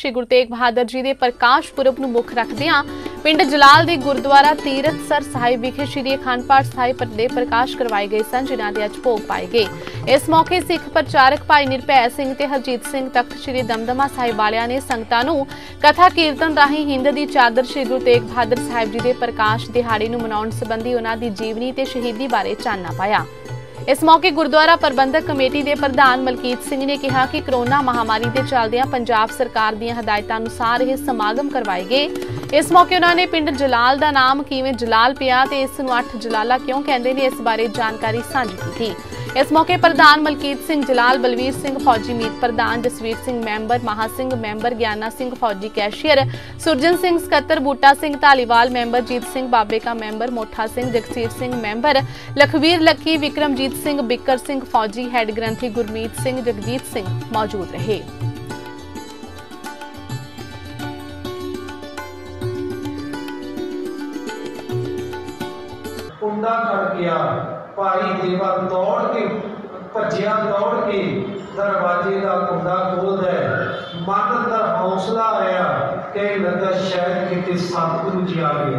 ਸ਼੍ਰੀ ਗੁਰੂ ਤੇਗ ਬਹਾਦਰ ਜੀ ਦੇ ਪ੍ਰਕਾਸ਼ ਪੁਰਬ ਨੂੰ ਮੁੱਖ ਰੱਖਦਿਆਂ ਪਿੰਡ ਜਲਾਲ ਦੇ ਗੁਰਦੁਆਰਾ ਤੀਰਥਸਰ ਸਾਹਿਬ ਵਿਖੇ ਸ਼੍ਰੀ ਅਖੰਡ ਪਾਠ ਸਾਹਿਬ ਦੇ ਪ੍ਰਕਾਸ਼ ਕਰਵਾਏ ਗਏ ਸਨ, ਜਿਨ੍ਹਾਂ ਦੇ ਅੱਜ ਭੋਗ ਪਾਏ ਗਏ। ਇਸ ਮੌਕੇ ਸਿੱਖ ਪ੍ਰਚਾਰਕ ਭਾਈ ਨਿਰਭੈ ਸਿੰਘ ਤੇ ਹਰਜੀਤ ਸਿੰਘ ਤਖਤ ਸ਼੍ਰੀ ਦਮਦਮਾ ਸਾਹਿਬ ਵਾਲਿਆਂ ਨੇ ਸੰਗਤਾਂ ਨੂੰ ਕਥਾ ਕੀਰਤਨ ਰਾਹੀਂ ਹਿੰਦ ਦੀ ਚਾਦਰ ਸ਼੍ਰੀ ਗੁਰੂ ਤੇਗ ਬਹਾਦਰ ਸਾਹਿਬ ਜੀ ਦੇ ਪ੍ਰਕਾਸ਼ ਦਿਹਾੜੇ ਨੂੰ ਮਨਾਉਣ ਸੰਬੰਧੀ ਉਹਨਾਂ ਦੀ ਜੀਵਨੀ ਤੇ ਸ਼ਹੀਦੀ ਬਾਰੇ ਚਾਨਣਾ ਪਾਇਆ। ਇਸ ਮੌਕੇ ਗੁਰਦੁਆਰਾ ਪ੍ਰਬੰਧਕ ਕਮੇਟੀ ਦੇ ਪ੍ਰਧਾਨ ਮਲਕੀਤ ਸਿੰਘ ਨੇ ਕਿਹਾ ਕਿ ਕਰੋਨਾ ਮਹਾਮਾਰੀ ਦੇ ਚੱਲਦਿਆਂ ਪੰਜਾਬ ਸਰਕਾਰ ਦੀਆਂ ਹਦਾਇਤਾਂ ਅਨੁਸਾਰ ਇਹ ਸਮਾਗਮ ਕਰਵਾਏ ਗਏ। ਇਸ ਮੌਕੇ ਉਹਨਾਂ ਨੇ ਪਿੰਡ ਜਲਾਲ ਦਾ ਨਾਮ ਕਿਵੇਂ ਜਲਾਲ ਪਿਆ ਤੇ ਇਸ ਨੂੰ ਅੱਠ ਜਲਾਲਾ ਕਿਉਂ ਕਹਿੰਦੇ ਨੇ ਇਸ ਬਾਰੇ ਜਾਣਕਾਰੀ ਸਾਂਝੀ ਕੀਤੀ। ਇਸ ਮੌਕੇ ਪ੍ਰਧਾਨ ਮਲਕੀਤ ਸਿੰਘ ਜਲਾਲ, ਬਲਵੀਰ ਸਿੰਘ ਫੌਜੀ ਮੀਤ ਪ੍ਰਧਾਨ, ਜਸਵੀਰ ਸਿੰਘ ਮੈਂਬਰ, ਮਹਾ ਸਿੰਘ ਮੈਂਬਰ, ਗਿਆਨਾ ਸਿੰਘ ਫੌਜੀ ਕੈਸ਼ੀਅਰ, ਸੁਰਜਨ ਸਿੰਘ ਸਕੱਤਰ, ਬੂਟਾ ਸਿੰਘ ਢਾਲੀਵਾਲ ਮੈਂਬਰ, ਜੀਤ ਸਿੰਘ ਬਾਬੇ ਕਾ member, Motha Singh Jagsir Singh member, Lakhvir Lucky, Vikramjit Singh Bikkar Singh ਫੌਜੀ ਹੈੱਡ ਗ੍ਰੰਥੀ ਗੁਰਮੀਤ ਸਿੰਘ ਜਗਜੀਤ ਸਿੰਘ ਮੌਜੂਦ ਰਹੇ। ਕੁੰਡਾ ਖੜ ਗਿਆ। ਭਾਈ ਦੇਵਾ ਦੌੜ ਕੇ, ਭੱਜਿਆ ਦੌੜ ਕੇ ਦਰਵਾਜ਼ੇ ਦਾ ਕੁੰਡਾ ਖੋਲਦਾ ਮਨ ਅੰਦਰ ਹੌਸਲਾ ਆਇਆ ਕਿ ਲੱਗਾ ਸ਼ਾਇਦ ਕਿਤੇ ਸਤਿਗੁਰੂ ਜੀ ਆ ਗਏ।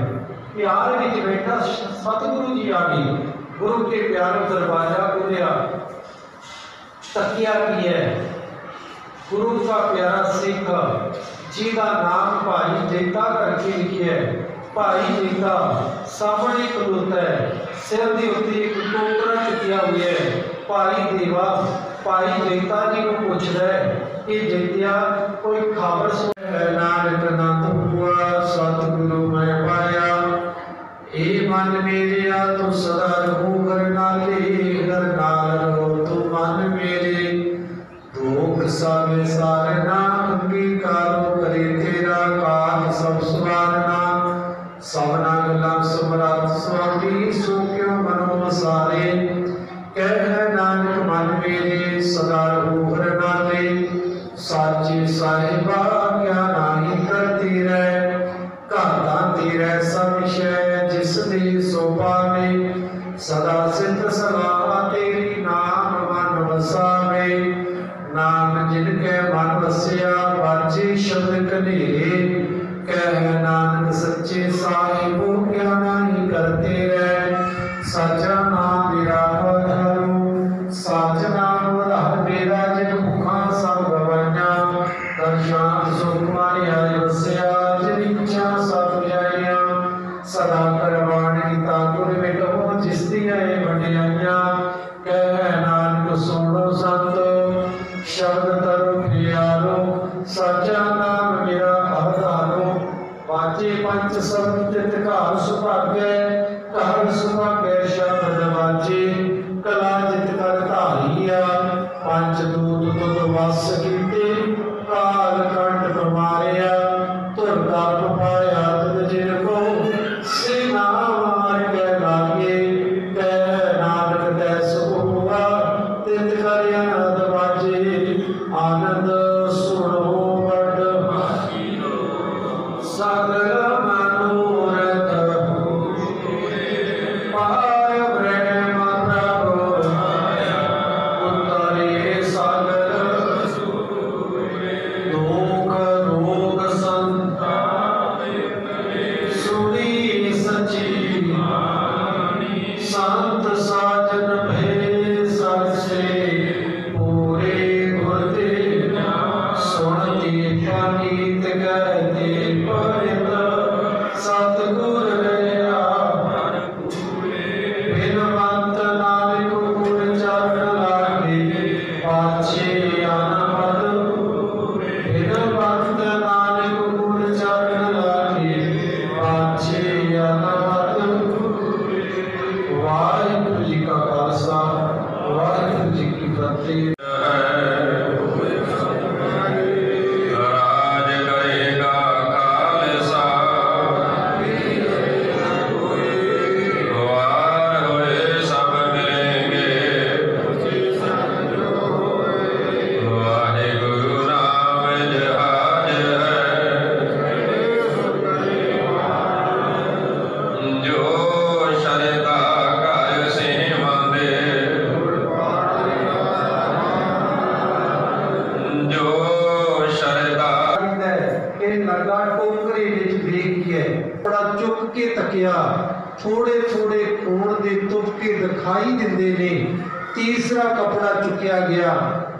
ਪਿਆਰ ਵਿੱਚ ਬੈਠਾ ਸਤਿਗੁਰੂ ਜੀ ਆ ਗਏ। ਗੁਰੂ ਕੇ ਪਿਆਰ ਦਰਵਾਜ਼ਾ ਖੋਲਿਆ ਤੱਕਿਆ ਕੀ ਹੈ? ਗੁਰੂ ਦਾ ਪਿਆਰਾ ਸਿੱਖ, ਜਿਹਦਾ ਨਾਮ ਭਾਈ ਜੇਤਾ ਕਰਕੇ ਲਿਖਿਆ ਹੈ। ਭਾਈ ਜੇਤਾ ਸਾਹਮਣੇ ਖਲੋਤਾ ਹੈ, ਸਿਰ ਦੇ ਉੱਤੇ ਇੱਕ ਟੋਕਰਾ ਚੁੱਕਿਆ ਹੋਇਆ ਹੈ। ਭਾਈ ਦੇਵਾ, ਭਾਈ ਜੇਤਾ ਜੀ ਨੂੰ ਪੁੱਛਦਾ ਹੈ ਕਿ ਜੇਤਿਆ ਕੋਈ ਖਬਰ ਸੁਣ। ਹੈ ਨਾਨਕ ਨੰਦ ਹੁਆ ਸਤਿਗੁਰੂ ਮੈਂ ਪਾਇਆ। ਏ ਮਨ ਮੇਰਿਆ, ਤੂੰ ਸਦਾ ਰਹੂ ਹਰ ਨਾਲੇ। ਹਰ ਨਾਲ ਰਹੋ ਤੂੰ ਮਨ ਮੇਰੇ। ਦੁਖ ਸਭ ਸਾਰਨਾ ਅੰਗੀਕਾਰੋ ਸਭਨਾ ਗੱਲਾਂ ਸਮਰੱਥ ਸੁਆਮੀ ਸੋ ਕਿਉ ਮਨੋ ਵਸਾਰੇ। ਕਹਿ ਨਾਨਕ ਮਨ ਮੇਰੇ, ਸਦਾ ਰਹੂ ਹਰ ਨਾਲੇ ਸਾਚੇ ਸਾਹਿਬਾ ਸਾਹਿਬੋ ਕਿਆ ਨਾਹੀ ਕਰਤੇ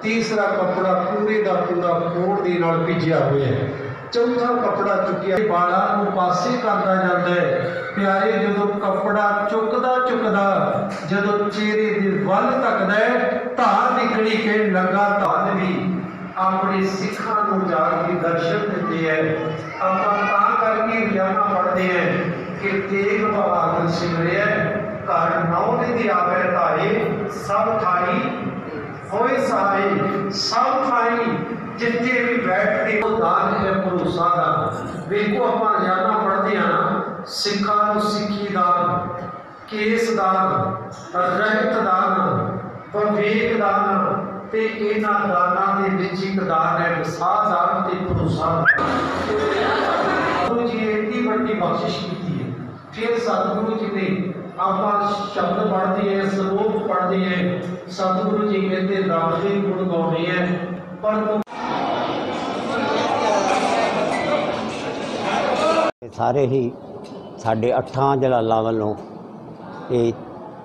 ਤੀਸਰਾ ਕੱਪੜਾ ਪੂਰੇ ਦਾ ਪੂਰਾ ਖੂਨ ਦੇ ਨਾਲ ਭਿੱਜਿਆ ਹੋਇਆ ਹੈ। ਚੌਥਾ ਕਪੜਾ ਚੁੱਕਿਆ ਬਾਲਾਂ ਨੂੰ ਪਾਸੇ ਕਰਦਾ ਜਾਂਦਾ ਹੈ। ਪਿਆਰੇ, ਜਦੋਂ ਕਪੜਾ ਚੁੱਕਦਾ ਚੁੱਕਦਾ, ਜਦੋਂ ਚਿਹਰੇ ਦੇ ਵੱਲ ਤੱਕਦਾ ਹੈ ਧਾਰ ਨਿਕਲੀ ਕੇ ਲੱਗਾ ਧੰਨ ਵੀ ਆਪਣੇ ਸਿੱਖਾਂ ਨੂੰ ਜਾ ਕੇ ਦਰਸ਼ਨ ਦਿੰਦੇ ਹੈ। ਆਪਾਂ ਤਾਂ ਕਰਕੇ ਗਿਆਨਾ ਪੜਦੇ ਹੈ ਕਿ ਤੇਗ ਬਹਾਦਰ ਸਿੰਘ ਰਿਆ ਘਰ ਨੌ ਦੀ ਆਵੇ ਧਾਰੇ, ਸਭ ਥਾਈ ਹੋਏ ਸਹਾਈ ਸਭ ਥਾਈ ਜਿੱਥੇ ਵੀ ਬੈਠ ਕੇ ਉਹ ਦਾਨ ਹੈ, ਭਰੋਸਾ ਦਾ। ਵੇਖੋ ਆਪਾਂ ਰਿਆਨਾ ਪੜਦੇ ਆ ਸਿੱਖਾਂ ਨੂੰ ਸਿੱਖੀ ਦਾਨ, ਕੇਸ ਦਾਨ ਰਹਿਤ ਦਾਨ, ਵਿਵੇਕ ਦਾਨ ਤੇ ਇਹਨਾਂ ਦਾਨਾਂ ਦੇ ਵਿੱਚ ਇੱਕ ਦਾਨ ਹੈ ਵਿਸਾਹ ਦਾਨ ਤੇ ਭਰੋਸਾ ਗੁਰੂ ਜੀ ਇੰਨੀ ਵੱਡੀ ਬਖਸ਼ਿਸ਼ ਕੀਤੀ ਹੈ। ਫਿਰ ਸਤਿਗੁਰੂ ਜੀ ਨੇ ਆਪਾਂ ਸ਼ਬਦ ਪੜ੍ਹਦੇ ਹੈ ਸਰੂਪ ਪੜ੍ਹਦੇ ਹੈ, ਸਤਿਗੁਰੂ ਜੀ ਕਹਿੰਦੇ ਰੱਬ ਦੇ ਗੁਣ ਗਾਉਣੇ ਹੈ ਪਰ ਸਾਰੇ ਹੀ ਸਾਡੇ ਅੱਠਾਂ ਜਲਾਲਾਂ ਵੱਲੋਂ ਇਹ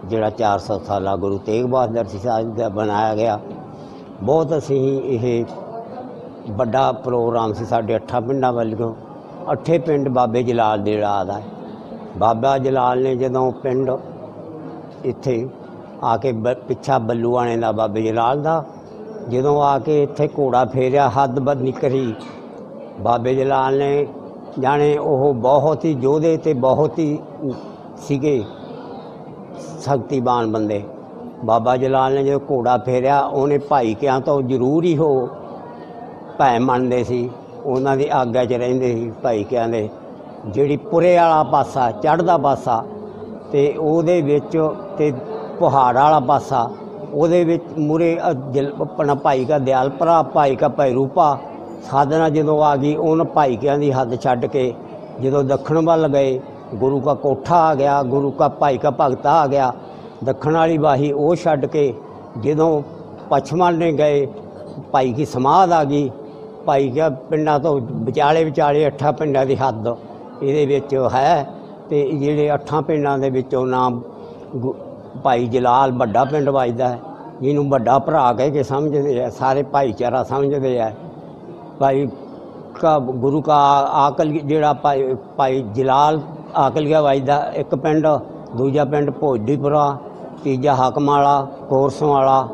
ਜਿਹੜਾ 400 ਸਾਲਾ ਗੁਰੂ ਤੇਗ ਬਹਾਦਰ ਜੀ ਸਾਹਿਬ ਦਾ ਬਣਾਇਆ ਗਿਆ। ਬਹੁਤ ਅਸੀਂ ਇਹ ਵੱਡਾ ਪ੍ਰੋਗਰਾਮ ਸੀ ਸਾਡੇ ਅੱਠਾਂ ਪਿੰਡਾਂ ਵੱਲੋਂ। ਅੱਠੇ ਪਿੰਡ ਬਾਬੇ ਜਲਾਲ ਦੇ ਰਾਜ ਦਾ। ਬਾਬਾ ਜਲਾਲ ਨੇ ਜਦੋਂ ਪਿੰਡ ਇੱਥੇ ਆ ਕੇ ਬ- ਪਿੱਛਾ ਬੱਲੂਆਣੇ ਦਾ ਬਾਬੇ ਜਲਾਲ ਦਾ, ਜਦੋਂ ਆ ਕੇ ਇੱਥੇ ਘੋੜਾ ਫੇਰਿਆ, ਹੱਦ ਬੱਦ ਨਿਕਰੀ ਬਾਬੇ ਜਲਾਲ ਨੇ ਜਾਣੇ ਉਹ ਬਹੁਤ ਹੀ ਯੋਧੇ ਤੇ ਬਹੁਤ ਹੀ ਸੀਗੇ ਸ਼ਕਤੀਵਾਨ ਬੰਦੇ। ਬਾਬਾ ਜਲਾਲ ਨੇ ਜਦੋਂ ਘੋੜਾ ਫੇਰਿਆ, ਉਹਨੇ ਭਾਈ ਕਿਆਂ ਤੋਂ ਜ਼ਰੂਰ ਹੀ ਹੋ ਭੈ ਮੰਨਦੇ ਸੀ। ਉਹਨਾਂ ਦੀ ਆਗਿਆ 'ਚ ਰਹਿੰਦੇ ਸੀ ਭਾਈ ਕਿਆਂ ਦੇ। ਜਿਹੜੀ ਪੁਰੇ ਵਾਲਾ ਪਾਸਾ, ਚੜ੍ਹਦਾ ਪਾਸਾ ਤੇ ਉਹਦੇ ਵਿੱਚ ਤੇ ਪਹਾੜ ਵਾਲਾ ਪਾਸਾ, ਉਹਦੇ ਵਿੱਚ ਮੁਰੇ ਆਪਣਾ ਭਾਈ ਕਾ ਦਿਆਲਪਰਾ ਭਾਈ ਕਾ ਰੂਪਾ, ਸਾਧਨਾ ਜਦੋਂ ਆ ਗਈ, ਉਹਨਾਂ ਭਾਈਕਿਆਂ ਦੀ ਹੱਦ ਛੱਡ ਕੇ ਜਦੋਂ ਦੱਖਣ ਵੱਲ ਗਏ, ਗੁਰੂ ਕਾ ਕੋਠਾ ਆ ਗਿਆ, ਗੁਰੂ ਕਾ ਭਾਈ ਕਾ ਭਗਤਾ ਆ ਗਿਆ, ਦੱਖਣ ਵਾਲੀ ਬਾਹੀ ਉਹ ਛੱਡ ਕੇ ਜਦੋਂ ਪੱਛਮਾਂ ਨੇ ਗਏ, ਭਾਈ ਕੀ ਸਮਾਧ ਆ ਗਈ, ਭਾਈ ਕਿਆ ਪਿੰਡਾਂ ਤੋਂ ਵਿਚਾਲੇ ਵਿਚਾਲੇ ਅੱਠਾਂ ਪਿੰਡਾਂ ਦੀ ਹੱਦ ਇਹਦੇ ਵਿੱਚ ਹੈ ਤੇ ਜਿਹੜੇ ਅੱਠਾਂ ਪਿੰਡਾਂ ਦੇ ਵਿੱਚੋਂ ਨਾਮ ਭਾਈ ਜਲਾਲ ਵੱਡਾ ਪਿੰਡ ਵੱਜਦਾ ਹੈ ਜਿਹਨੂੰ ਵੱਡਾ ਭਰਾ ਕਹਿ ਕੇ ਸਮਝਦੇ ਆ ਸਾਰੇ ਭਾਈਚਾਰਾ ਸਮਝਦੇ ਆ। ਭਾਈ ਕਾ ਗੁਰੂ ਕਾ ਆਕਲ ਜਿਹੜਾ ਭਾਈ ਭਾਈ ਜਲਾਲ ਆਕਲੀਆ ਵੱਜਦਾ ਇੱਕ ਪਿੰਡ ਦੂਜਾ ਪਿੰਡ ਭੋਜਦੀਪੁਰਾ ਤੀਜਾ ਹਕਮਾਲਾ ਕੋਰਸ ਵਾਲਾ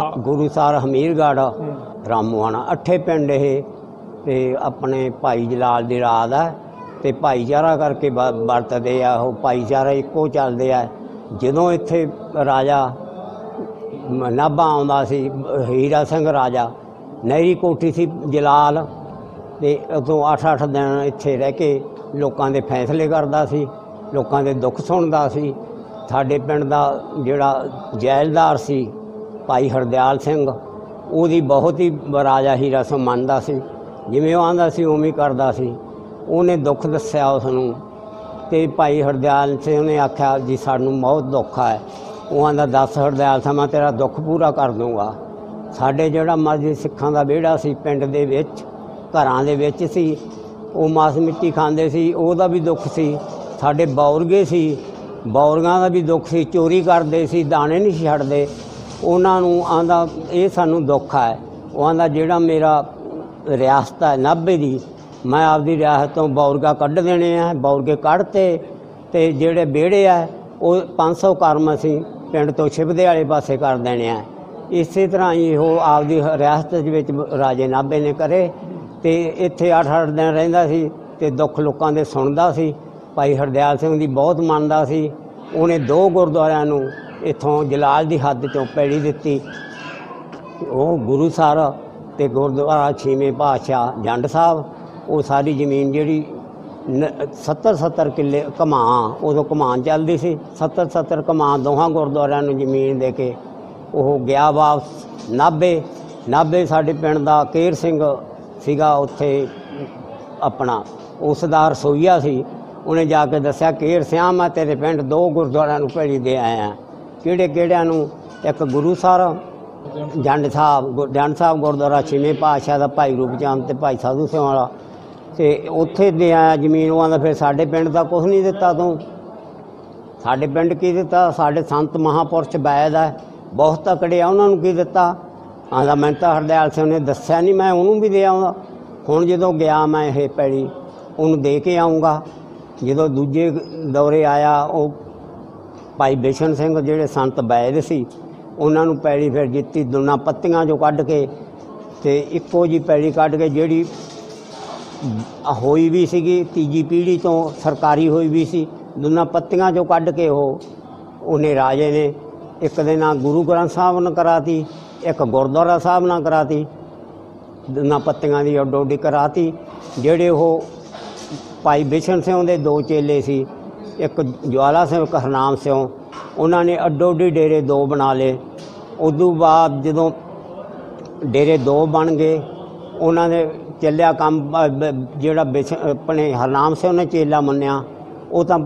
ਹ- ਗੁਰੂਸਰ ਹਮੀਰਗੜ੍ਹ ਰਾਮੂਆਣਾ। ਅੱਠੇ ਪਿੰਡ ਇਹ ਤੇ ਆਪਣੇ ਭਾਈ ਜਲਾਲ ਦੀ ਰਾਤ ਹੈ। ਤੇ ਭਾਈਚਾਰਾ ਕਰਕੇ ਵ ਵਰਤਦੇ ਆ, ਉਹ ਭਾਈਚਾਰਾ ਇੱਕੋ ਚੱਲਦੇ ਆ। ਜਦੋਂ ਇੱਥੇ ਰਾਜਾ ਮ- ਨਾਭਾ ਆਉਂਦਾ ਸੀ, ਹੀਰਾ ਸਿੰਘ ਰਾਜਾ, ਨਹਿਰੀ ਕੋਠੀ ਸੀ ਜਲਾਲ, ਤੇ ਉਦੋਂ 8-8 ਦਿਨ ਇੱਥੇ ਰਹਿ ਕੇ ਲੋਕਾਂ ਦੇ ਫੈਸਲੇ ਕਰਦਾ ਸੀ, ਲੋਕਾਂ ਦੇ ਦੁੱਖ ਸੁਣਦਾ ਸੀ। ਸਾਡੇ ਪਿੰਡ ਦਾ ਜਿਹੜਾ ਜੈਲਦਾਰ ਸੀ, ਭਾਈ ਹਰਦਿਆਲ ਸਿੰਘ, ਉਹਦੀ ਬਹੁਤ ਹੀ ਰਾਜਾ ਹੀਰਾ ਸਿੰਘ ਮੰਨਦਾ ਸੀ। ਜਿਵੇਂ ਉਹ ਆਂਦਾ ਸੀ, ਉਵੇਂ ਹੀ ਕਰਦਾ ਸੀ। ਉਹਨੇ ਦੁੱਖ ਦੱਸਿਆ ਉਸ ਨੂੰ ਤੇ ਭਾਈ ਹਰਦਿਆਲ ਸਿੰਘ ਨੇ ਆਖਿਆ, ਜੀ, ਸਾਨੂੰ ਬਹੁਤ ਦੁੱਖ ਹੈ ਉਹ ਦਾ ਦੱਸ ਹਰਦਿਆਲ ਸਿੰਘ ਤੇਰਾ ਦੁੱਖ ਪੂਰਾ ਕਰ ਦੂੰਗਾ ਸਾਡੇ ਜਿਹੜਾ ਮਰਜ਼ੀ ਸਿੱਖਾਂ ਦਾ ਵਿਹੜਾ ਸੀ, ਪਿੰਡ ਦੇ ਵਿੱਚ, ਘਰਾਂ ਦੇ ਵਿੱਚ ਸੀ, ਉਹ ਮਾਸ ਮਿੱਟੀ ਖਾਂਦੇ ਸੀ, ਉਹਦਾ ਵੀ ਦੁੱਖ ਸੀ। ਸਾਡੇ ਬੌਰਗੇ ਸੀ, ਬੌਰਗਾਂ ਦਾ ਵੀ ਦੁੱਖ ਸੀ, ਚੋਰੀ ਕਰਦੇ ਸੀ, ਦਾਣੇ ਨਹੀਂ ਛੱਡਦੇ। ਉਹਨਾਂ ਨੂੰ ਆਂਦਾ, ਇਹ ਸਾਨੂੰ ਦੁੱਖ ਹੈ ਉਹ ਆਂਦਾ, ਜਿਹੜਾ ਮੇਰਾ ਰਿਆਸਤ ਹੈ ਨਾਭੇ ਦੀ ਮੈਂ ਆਪਦੀ ਰਿਆਸਤ ਤੋਂ ਬੌਰਗਾ ਕੱਢ ਦੇਣੇ ਆ, ਬੌਰਗੇ ਕੱਢਤੇ ਤੇ ਜਿਹੜੇ ਵਿਹੜੇ ਆ, ਉਹ 500 ਕਰਮ ਅਸੀਂ ਪਿੰਡ ਤੋਂ ਛਿਪਦੇ ਵਾਲੇ ਪਾਸੇ ਕਰ ਦੇਣੇ ਆ। ਇਸੇ ਤਰ੍ਹਾਂ ਹੀ ਉਹ ਆਪਦੀ ਰਿਆਸਤ ਦੇ ਵਿੱਚ ਰਾਜੇ ਨਾਭੇ ਨੇ ਕਰੇ ਤੇ ਇੱਥੇ 8-8 ਦਿਨ ਰਹਿੰਦਾ ਸੀ ਤੇ ਦੁੱਖ ਲੋਕਾਂ ਦੇ ਸੁਣਦਾ ਸੀ। ਭਾਈ ਹਰਦਿਆਲ ਸਿੰਘ ਦੀ ਬਹੁਤ ਮੰਨਦਾ ਸੀ। ਉਹਨੇ ਦੋ ਗੁਰਦੁਆਰਿਆਂ ਨੂੰ ਇੱਥੋਂ ਜਲਾਲ ਦੀ ਹੱਦ ਚੋਂ ਪੈੜੀ ਦਿੱਤੀ। ਉਹ ਗੁਰੂ ਸਰ ਤੇ ਗੁਰਦੁਆਰਾ ਛੇਵੇਂ ਪਾਤਸ਼ਾਹ ਜੰਡ ਸਾਹਿਬ ਉਹ ਸਾਰੀ ਜ਼ਮੀਨ ਜਿਹੜੀ 70 70 ਕਿੱਲੇ ਕਮਾਂ, ਉਦੋਂ ਕਮਾਨ ਚੱਲਦੀ ਸੀ। 70 70 ਕਮਾਂ ਦੋਹਾਂ ਗੁਰਦੁਆਰਿਆਂ ਨੂੰ ਜ਼ਮੀਨ ਦੇ ਕੇ ਉਹ ਗਿਆ ਵਾਪਸ ਨਾਭੇ। ਨਾਭੇ ਸਾਡੇ ਪਿੰਡ ਦਾ ਕੇਰ ਸਿੰਘ ਸੀਗਾ ਉੱਥੇ ਆਪਣਾ। ਉਸ ਦਾ ਰਸੋਈਆ ਸੀ। ਉਹਨੇ ਜਾ ਕੇ ਦੱਸਿਆ, ਕੇਰ ਸਿਆਂ ਮੈਂ ਤੇਰੇ ਪਿੰਡ ਦੋ ਗੁਰਦੁਆਰਿਆਂ ਨੂੰ ਭੇੜੀ ਦੇ ਆਇਆ। ਕਿਹੜੇ ਕਿਹੜਿਆਂ ਨੂੰ? ਇੱਕ ਗੁਰੂ ਸਰ, ਜੰਡ ਸਾਹਿਬ ਗੁਰ- ਜੰਡ ਸਾਹਿਬ ਗੁਰਦੁਆਰਾ ਛੇਵੇਂ ਪਾਤਸ਼ਾਹ ਦਾ ਭਾਈ ਰੂਪ ਚੰਦ ਤੇ ਭਾਈ ਸਾਧੂ ਸਿੰਘ ਵਾਲਾ। ਤੇ ਉੱਥੇ ਦੇ ਆਇਆ ਜ਼ਮੀਨ, ਉਹ ਆਂਦਾ ਫਿਰ ਸਾਡੇ ਪਿੰਡ ਦਾ ਕੁਝ ਨਹੀਂ ਦਿੱਤਾ ਤੂੰ। ਸਾਡੇ ਪਿੰਡ ਕੀ ਦਿੱਤਾ? ਸਾਡੇ ਸੰਤ ਮਹਾਪੁਰਸ਼ ਬੈਦ ਹੈ ਬਹੁਤ ਤਕੜੇ ਆ, ਉਹਨਾਂ ਨੂੰ ਕੀ ਦਿੱਤਾ? ਆਂਦਾ ਮੈਂ ਤਾਂ ਹਰਦਿਆਲ ਸਿੰਘ ਨੇ ਦੱਸਿਆ ਨਹੀਂ, ਮੈਂ ਉਹਨੂੰ ਵੀ ਦੇ ਆਉਂਦਾ। ਹੁਣ ਜਦੋਂ ਗਿਆ ਮੈਂ ਇਹ ਪੈੜੀ ਉਹਨੂੰ ਦੇ ਕੇ ਆਉਂਗਾ। ਜਦੋਂ ਦੂਜੇ ਦੌਰੇ ਆਇਆ, ਉਹ ਭਾਈ ਬਿਸ਼ਨ ਸਿੰਘ ਜਿਹੜੇ ਸੰਤ ਬੈਦ ਸੀ, ਉਹਨਾਂ ਨੂੰ ਪੈੜੀ ਫਿਰ ਜਿੱਤੀ ਦੁਨਾ ਪੱਤੀਆਂ ਚੋਂ ਕੱਢ ਕੇ ਤੇ ਇੱਕੋ ਜੀ ਪੈੜੀ ਕੱਢ ਕੇ ਜਿਹੜੀ ਹੋਈ ਵੀ ਸੀਗੀ, ਤੀਜੀ ਪੀੜ੍ਹੀ ਤੋਂ ਸਰਕਾਰੀ ਹੋਈ ਵੀ ਸੀ। ਦੋਨਾਂ ਪੱਤੀਆਂ ਚੋਂ ਕੱਢ ਕੇ ਉਹ, ਉਹਨੇ ਰਾਜੇ ਨੇ ਇੱਕ ਦੇ ਨਾਲ ਗੁਰੂ ਗ੍ਰੰਥ ਸਾਹਿਬ ਨਾਲ ਕਰਾਤੀ, ਇੱਕ ਗੁਰਦੁਆਰਾ ਸਾਹਿਬ ਨਾਲ ਕਰਾਤੀ। ਦੋਨਾਂ ਪੱਤੀਆਂ ਦੀ ਅੱਡੋ ਅੱਡੀ ਕਰਾਤੀ, ਜਿਹੜੇ ਉਹ ਭਾਈ ਬਿਸ਼ਨ ਸਿੰਘ ਦੇ ਦੋ ਚੇਲੇ ਸੀ, ਇੱਕ ਜਵਾਲਾ ਸਿੰਘ, ਇੱਕ ਹਰਨਾਮ ਸਿੰਘ। ਉਹਨਾਂ ਨੇ ਅੱਡੋ ਅੱਡੀ ਡੇਰੇ ਦੋ ਬਣਾ ਲਏ। ਉਦੋਂ ਬਾਅਦ ਜਦੋਂ ਡੇਰੇ ਦੋ ਬਣ ਗਏ ਉਹਨਾਂ ਨੇ ਚੱਲਿਆ ਕੰਮ ਜਿਹੜਾ ਬਿਸ਼, ਆਪਣੇ ਹਰਨਾਮ ਸਿੰਘ ਨੇ ਚੇਲਾ ਮੰਨਿਆ, ਉਹ ਤਾਂ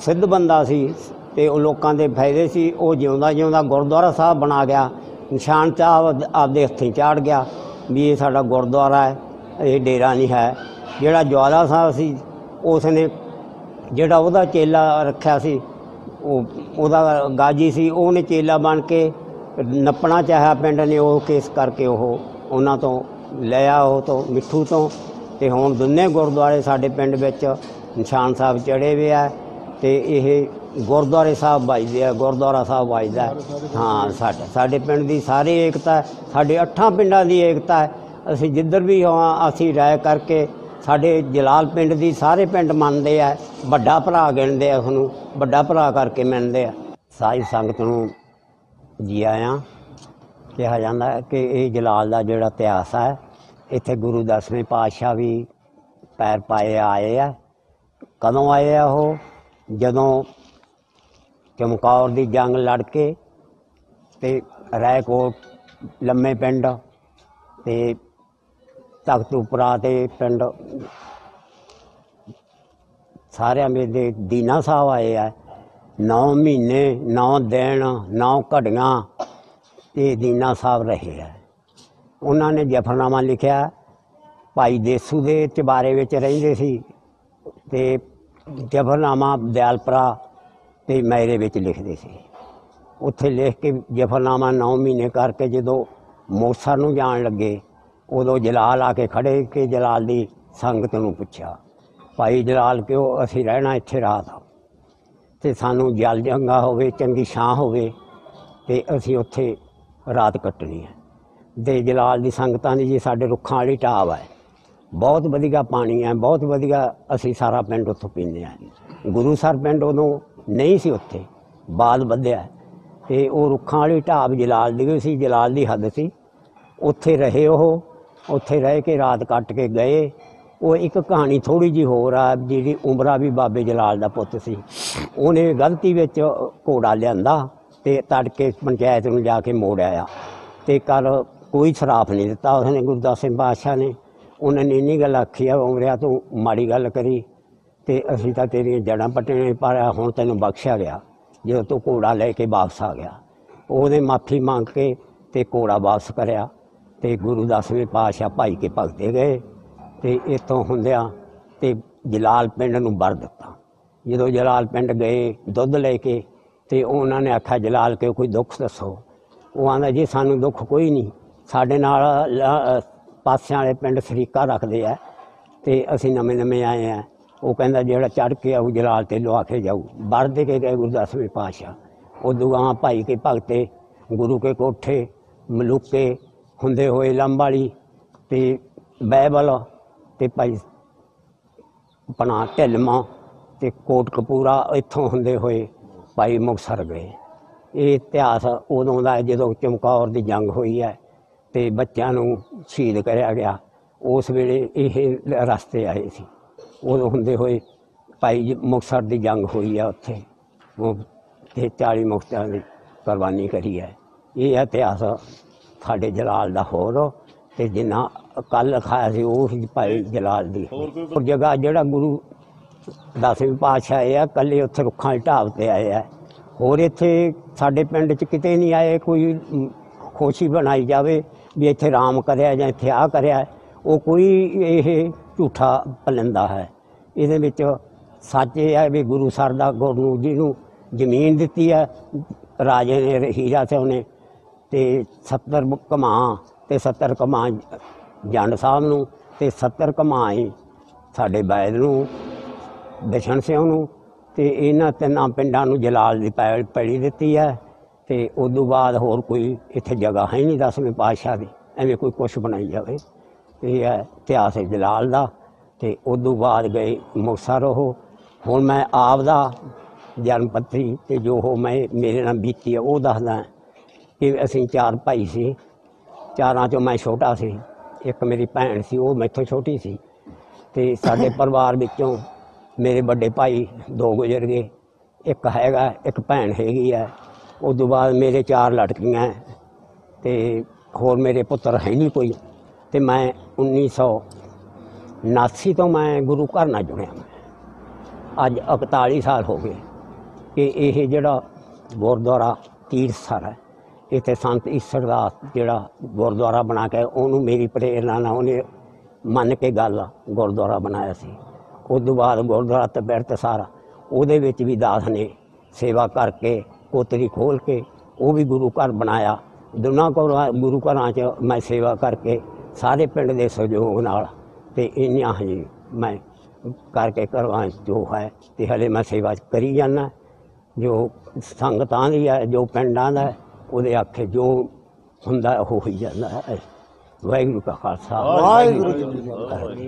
ਸਿੱਧ ਬੰਦਾ ਸੀ ਤੇ ਉਹ ਲੋਕਾਂ ਦੇ ਫਾਇਦੇ ਸੀ, ਉਹ ਜਿਉਂਦਾ ਜਿਉਂਦਾ ਗੁਰਦੁਆਰਾ ਸਾਹਿਬ ਬਣਾ ਗਿਆ, ਨਿਸ਼ਾਨ ਸਾਹਿਬ ਆਪਦੇ ਹੱਥੀਂ ਚਾੜ ਗਿਆ ਵੀ ਇਹ ਸਾਡਾ ਗੁਰਦੁਆਰਾ ਹੈ, ਇਹ ਡੇਰਾ ਨਹੀਂ ਹੈ। ਜਿਹੜਾ ਜਵਾਲਾ ਸਾਹਿਬ ਸੀ ਉਸ ਨੇ ਜਿਹੜਾ ਉਹਦਾ ਚੇਲਾ ਰੱਖਿਆ ਸੀ, ਉਹ, ਉਹਦਾ ਗਾਜੀ ਸੀ, ਉਹਨੇ ਚੇਲਾ ਬਣ ਕੇ ਨੱਪਣਾ ਚਾਹਿਆ ਪਿੰਡ ਨੇ, ਉਹ ਕੇਸ ਕਰਕੇ ਉਹ, ਉਹਨਾਂ ਤੋਂ ਲਿਆ ਉਹ ਤੋਂ, ਮਿੱਠੂ ਤੋਂ। ਤੇ ਹੁਣ ਦੋਨੇ ਗੁਰਦੁਆਰੇ ਸਾਡੇ ਪਿੰਡ ਵਿੱਚ ਨਿਸ਼ਾਨ ਸਾਹਿਬ ਚੜੇ ਹੋਏ ਆ। ਤੇ ਇਹ ਗੁਰਦੁਆਰੇ ਸਾਹਿਬ ਵੱਜਦੇ ਆ, ਗੁਰਦੁਆਰਾ ਸਾਹਿਬ ਵੱਜਦਾ। ਹਾਂ, ਸਾਡੇ ਸਾਡੇ ਪਿੰਡ ਦੀ ਸਾਰੀ ਏਕਤਾ, ਸਾਡੇ ਅੱਠਾਂ ਪਿੰਡਾਂ ਦੀ ਏਕਤਾ ਹੈ। ਅਸੀਂ ਜਿੱਧਰ ਵੀ ਹੋਵਾਂ, ਅਸੀਂ ਰਾਏ ਕਰਕੇ ਸਾਡੇ ਜਲਾਲ ਪਿੰਡ ਦੀ ਸਾਰੇ ਪਿੰਡ ਮੰਨਦੇ ਆ। ਵੱਡਾ ਭਰਾ ਗਿਣਦੇ ਆ ਉਸਨੂੰ ਵੱਡਾ ਭਰਾ ਕਰਕੇ ਮੰਨਦੇ ਆ। ਸਾਰੀ ਸੰਗਤ ਨੂੰ ਜੀ ਆਇਆਂ। ਕਿਹਾ ਜਾਂਦਾ ਹੈ ਕਿ ਇਹ ਜਲਾਲ ਦਾ ਜਿਹੜਾ ਇਤਿਹਾਸ ਹੈ, ਇੱਥੇ ਗੁਰੂ ਦਸਵੇਂ ਪਾਤਸ਼ਾਹ ਵੀ ਪੈਰ ਪਾਏ ਆਏ ਆ। ਕਦੋਂ ਆਏ ਆ ਉਹ? ਜਦੋਂ ਚਮਕੌਰ ਦੀ ਜੰਗ ਲੜ ਕੇ ਤੇ ਰਾਏਕੋਟ ਲੰਮੇ ਪਿੰਡ ਤੇ ਤਖਤੂਪੁਰਾ ਤੇ ਪਿੰਡ ਸਾਰਿਆਂ ਦੇ ਦੀਨਾ ਸਾਹਿਬ ਆਏ ਆ। 9 ਮਹੀਨੇ 9 ਦਿਨ 9 ਘੜੀਆਂ ਤੇ ਦੀਨਾ ਸਾਹਿਬ ਰਹੇ ਹੈ ਉਹਨਾਂ ਨੇ ਜਫਰਨਾਮਾ ਲਿਖਿਆ, ਭਾਈ ਦੇਸੂ ਦੇ ਚਬਾਰੇ ਵਿੱਚ ਰਹਿੰਦੇ ਸੀ ਤੇ ਜਫਰਨਾਮਾ ਦਿਆਲਪੁਰਾ ਤੇ ਮੈਰੇ ਵਿੱਚ ਲਿਖਦੇ ਸੀ। ਉੱਥੇ ਲਿਖ ਕੇ ਜਫਰਨਾਮਾ 9 ਮਹੀਨੇ ਕਰਕੇ ਜਦੋਂ ਮੋਸਰ ਨੂੰ ਜਾਣ ਲੱਗੇ, ਉਦੋਂ ਜਲਾਲ ਆ ਕੇ ਖੜੇ ਕਿ ਜਲਾਲ ਦੀ ਸੰਗਤ ਨੂੰ ਪੁੱਛਿਆ, ਭਾਈ ਜਲਾਲ, ਕਿਉਂ ਅਸੀਂ ਰਹਿਣਾ ਇੱਥੇ ਰਾਤ? ਤੇ ਸਾਨੂੰ ਜਲ ਜੰਗਾ ਹੋਵੇ, ਚੰਗੀ ਛਾਂ ਹੋਵੇ ਤੇ ਅਸੀਂ ਉੱਥੇ ਰਾਤ ਕੱਟਣੀ ਹੈ। ਦੇ ਜਲਾਲ ਦੀ ਸੰਗਤਾਂ ਦੀ ਜੀ ਸਾਡੇ ਰੁੱਖਾਂ ਵਾਲੀ ਢਾਬ ਹੈ। ਬਹੁਤ ਵਧੀਆ ਪਾਣੀ ਹੈ, ਬਹੁਤ ਵਧੀਆ ਅਸੀਂ ਸਾਰਾ ਪਿੰਡ ਉੱਥੋਂ ਪੀਂਦੇ ਹਾਂ। ਗੁਰੂ ਸਰ ਪਿੰਡ ਉਦੋਂ ਨਹੀਂ ਸੀ ਉੱਥੇ ਬਾਦ ਵਧਿਆ। ਤੇ ਉਹ ਰੁੱਖਾਂ ਵਾਲੀ ਢਾਬ ਜਲਾਲ ਦੀ ਸੀ, ਜਲਾਲ ਦੀ ਹੱਦ ਸੀ। ਉੱਥੇ ਰਹੇ ਉਹ, ਉੱਥੇ ਰਹਿ ਕੇ ਰਾਤ ਕੱਟ ਕੇ ਗਏ। ਉਹ ਇੱਕ ਕਹਾਣੀ ਥੋੜੀ ਜੀ ਹੋਰ ਆ ਜਿਹੜੀ ਉਮਰਾ ਵੀ ਬਾਬੇ ਜਲਾਲ ਦਾ ਪੁੱਤ ਸੀ। ਉਹਨੇ ਗਲਤੀ ਵਿੱਚ ਘੋੜਾ ਲਿਆਂਦਾ। ਤੇ ਤੜਕੇ ਪੰਚਾਇਤ ਨੂੰ ਜਾ ਕੇ ਮੋੜ ਆਇਆ। ਤੇ ਕੱਲ ਕੋਈ ਸ਼ਰਾਫ ਨਹੀਂ ਦਿੱਤਾ ਉਸਨੇ ਗੁਰਦਾਸ ਸਿੰਘ ਬਾਦਸ਼ਾਹ ਨੇ। ਉਹਨਾਂ ਨੇ ਇੰਨੀ ਗੱਲ ਆਖੀ ਆ ਉਮਰਿਆ ਤੂੰ ਮਾੜੀ ਗੱਲ ਕਰੀ ਤੇ ਅਸੀਂ ਤਾਂ ਤੇਰੀਆਂ ਜੜਾਂ ਪੱਟਣੇ ਪਰ ਹੁਣ ਤੈਨੂੰ ਬਖਸ਼ਿਆ ਗਿਆ। ਜਦੋਂ ਤੂੰ ਘੋੜਾ ਲੈ ਕੇ ਵਾਪਸ ਆ ਗਿਆ। ਉਹਨੇ ਮਾਫੀ ਮੰਗ ਕੇ ਤੇ ਘੋੜਾ ਵਾਪਸ ਕਰਿਆ ਤੇ ਗੁਰੂ ਦਸਵੇਂ ਪਾਤਸ਼ਾਹ ਭਾਈ ਕੇ ਭਗਤੇ ਗਏ ਤੇ ਇੱਥੋਂ ਹੁੰਦਿਆਂ ਤੇ ਜਲਾਲ ਪਿੰਡ ਨੂੰ ਵਰ ਦਿੱਤਾ। ਜਦੋਂ ਜਲਾਲ ਪਿੰਡ ਗਏ, ਦੁੱਧ ਲੈ ਕੇ ਤੇ ਉਹਨਾਂ ਨੇ ਆਖਿਆ ਜਲਾਲ ਕੇ ਕੋਈ ਦੁੱਖ ਦੱਸੋ। ਉਹ ਆਂਦਾ ਜੀ, ਸਾਨੂੰ ਦੁੱਖ ਕੋਈ ਨਹੀਂ। ਸਾਡੇ ਨਾਲ ਪਾਸਿਆਂ ਵਾਲੇ ਪਿੰਡ ਸ਼ਰੀਕਾ ਰੱਖਦੇ ਆ ਤੇ ਅਸੀਂ ਨਵੇਂ ਨਵੇਂ ਆਏ ਆ। ਉਹ ਕਹਿੰਦਾ, ਜਿਹੜਾ ਚੜ ਕੇ ਆਊ, ਜਲਾਲ ਤੇ ਲਵਾ ਕੇ ਜਾਊ। ਵਰ ਦੇ ਕੇ ਗਏ ਗੁਰੂ ਦਸਵੇਂ ਪਾਤਸ਼ਾਹ। ਉਦੋਂ ਆ ਭਾਈ ਕੇ ਭਗਤੇ ਗੁਰੂ ਕੇ ਕੋਠੇ, ਮਲੂਕੇ, ਹੁੰਦੇ ਹੋਏ ਲੰਬਾਲੀ ਤੇ ਬਾਈਬਲ ਤੇ ਭਾਈ ਆਪਣਾ ਢਿਲਮਾ ਤੇ ਕੋਟ ਕਪੂਰਾ ਇੱਥੋਂ ਹੁੰਦੇ ਹੋਏ ਭਾਈ ਮੁਕਤਸਰ ਗਏ। ਇਹ ਇਤਿਹਾਸ ਉਦੋਂ ਦਾ ਹੈ ਜਦੋਂ ਚਮਕੌਰ ਦੀ ਜੰਗ ਹੋਈ ਹੈ ਤੇ ਬੱਚਿਆਂ ਨੂੰ ਸ਼ਹੀਦ ਕਰਿਆ ਗਿਆ। ਉਸ ਵੇਲੇ ਇਹ ਰਸਤੇ ਆਏ ਸੀ। ਉਦੋਂ ਹੁੰਦੇ ਹੋਏ ਭਾਈ ਜੀ ਮੁਕਤਸਰ ਦੀ ਜੰਗ ਹੋਈ ਹੈ ਉੱਥੇ। ਉਹ ਤੇ 40 ਮੁਕਤਾਂ ਦੀ ਕੁਰਬਾਨੀ ਕਰੀ ਹੈ। ਇਹ ਇਤਿਹਾਸ ਸਾਡੇ ਜਲਾਲ ਦਾ ਹੋਰ ਤੇ ਜਿੰਨਾ ਕੱਲ ਲਿਖਾਇਆ ਸੀ ਉਹ ਭਾਈ ਜਲਾਲ ਦੀ ਹੋਰ ਜਗ੍ਹਾ ਜਿਹੜਾ ਗੁਰੂ ਦਸਵੇਂ ਪਾਤਸ਼ਾਹ ਆਏ ਆ ਕੱਲੇ ਉੱਥੇ ਰੁੱਖਾਂ ਦੀ ਢਾਬ ਤੇ ਆਏ ਆ। ਹੋਰ ਇੱਥੇ ਸਾਡੇ ਪਿੰਡ 'ਚ ਕਿਤੇ ਨਹੀਂ ਆਏ ਕੋਈ ਮ, ਖੁਸ਼ੀ ਬਣਾਈ ਜਾਵੇ ਵੀ ਇੱਥੇ ਰਾਮ ਕਰਿਆ ਜਾਂ ਇੱਥੇ ਆ ਕਰਿਆ। ਉਹ ਕੋਈ ਇਹ ਝੂਠਾ ਪਲੰਦਾ ਹੈ। ਇਹਦੇ ਵਿੱਚ ਸੱਚ ਇਹ ਹੈ ਵੀ ਗੁਰੂ ਸਰ ਦਾ ਗੁਰ ਨੂੰ ਜਿਹਨੂੰ ਜ਼ਮੀਨ ਦਿੱਤੀ ਹੈ ਰਾਜੇ ਨੇ ਹੀਰਾ ਤੇ ਉਹਨੇ ਤੇ 70 ਕਮਾ ਤੇ 70 ਕਮਾ ਜੰਡ ਸਾਹਿਬ ਨੂੰ ਤੇ 70 ਕਮਾਈ ਸਾਡੇ ਬੈਦ ਨੂੰ ਦਸ਼ਨ ਸਿੰਘ ਨੂੰ ਤੇ ਇਹਨਾਂ ਤਿੰਨਾਂ ਪਿੰਡਾਂ ਨੂੰ ਜਲਾਲ ਦੀ ਪੈ- ਪੈੜੀ ਦਿੱਤੀ ਹੈ ਤੇ ਉਦੋਂ ਬਾਅਦ ਹੋਰ ਕੋਈ ਇੱਥੇ ਜਗ੍ਹਾ ਹੈ ਨਹੀਂ ਦਸਵੇਂ ਪਾਤਸ਼ਾਹ ਦੀ, ਐਵੇਂ ਕੋਈ ਕੁਛ ਬਣਾਈ ਜਾਵੇ। ਇਹ ਹੈ ਇਤਿਹਾਸ ਹੈ ਜਲਾਲ ਦਾ ਤੇ ਉਦੋਂ ਬਾਅਦ ਗਏ ਮੁਕਤਸਰ ਉਹ ਹੁਣ ਮੈਂ ਆਪ ਦਾ ਜਨਮ ਪੱਤਰੀ ਤੇ ਜੋ ਉਹ ਮੈਂ, ਮੇਰੇ ਨਾਲ ਬੀਤੀ ਹੈ, ਉਹ ਦੱਸਦਾ ਕਿ ਅਸੀਂ ਚਾਰ ਭਾਈ ਸੀ, ਚਾਰਾਂ ਚੋਂ ਮੈਂ ਛੋਟਾ ਸੀ, ਇੱਕ ਮੇਰੀ ਭੈਣ ਸੀ, ਉਹ ਮੈਥੋਂ ਛੋਟੀ ਸੀ। ਤੇ ਸਾਡੇ ਪਰਿਵਾਰ ਵਿੱਚੋਂ ਮੇਰੇ ਵੱਡੇ ਭਾਈ ਦੋ ਗੁਜ਼ਰ ਗਏ, ਇੱਕ ਹੈਗਾ, ਇੱਕ ਭੈਣ ਹੈਗੀ ਹੈ ਉਸ ਤੋਂ ਬਾਅਦ ਮੇਰੇ ਚਾਰ ਲੜਕੀਆਂ ਹੈ ਤੇ ਹੋਰ ਮੇਰੇ ਪੁੱਤਰ ਹੈ ਨਹੀਂ ਕੋਈ। ਤੇ ਮੈਂ 1979 ਤੋਂ ਮੈਂ ਗੁਰੂ ਘਰ ਨਾਲ ਜੁੜਿਆ ਮੈਂ ਅੱਜ 41 ਸਾਲ ਹੋ ਗਏ ਕਿ ਇਹ ਜਿਹੜਾ ਗੁਰਦੁਆਰਾ ਤੀਰਥਸਰ ਹੈ, ਇੱਥੇ ਸੰਤ ਈਸਰ ਦਾ ਜਿਹੜਾ ਗੁਰਦੁਆਰਾ ਬਣਾ ਕੇ ਉਹਨੂੰ ਮੇਰੀ ਪ੍ਰੇਰਣਾ ਨਾਲ ਉਹਨੇ ਮੰਨ ਕੇ ਗੱਲ ਗੁਰਦੁਆਰਾ ਬਣਾਇਆ ਸੀ। ਉਸ ਤੋਂ ਬਾਅਦ ਗੁਰਦੁਆਰਾ ਤਬਰਤ ਸਾਰਾ। ਉਹਦੇ ਵਿੱਚ ਵੀ ਦਾਸ ਨੇ ਸੇਵਾ ਕਰਕੇ ਕੋਤਰੀ ਖੋਲ ਕੇ ਉਹ ਵੀ ਗੁਰੂ ਘਰ ਬਣਾਇਆ। ਦੋਨਾਂ ਕੋਲ ਗੁਰੂ ਘਰਾਂ 'ਚ ਮੈਂ ਸੇਵਾ ਕਰਕੇ ਸਾਰੇ ਪਿੰਡ ਦੇ ਸਹਿਯੋਗ ਨਾਲ ਤੇ ਇੰਨੀਆਂ ਹੀ ਮੈਂ ਕਰਕੇ ਕਰਵਾ ਜੋ ਹੈ ਤੇ ਹਲੇ ਮੈਂ ਸੇਵਾ ਕਰੀ ਜਾਂਦਾ। ਜੋ ਸੰਗਤਾਂ ਦੀ ਹੈ ਜੋ ਪਿੰਡਾਂ ਦਾ ਉਹਦੇ ਆਖੇ ਜੋ ਹੁੰਦਾ ਉਹ ਹੋਈ ਜਾਂਦਾ ਹੈ। ਵਾਹਿਗੁਰੂ ਕਾ ਖਾਲਸਾ ਵਾਹਿਗੁਰੂ ਜੀ ਕੀ ਫਤਿਹ।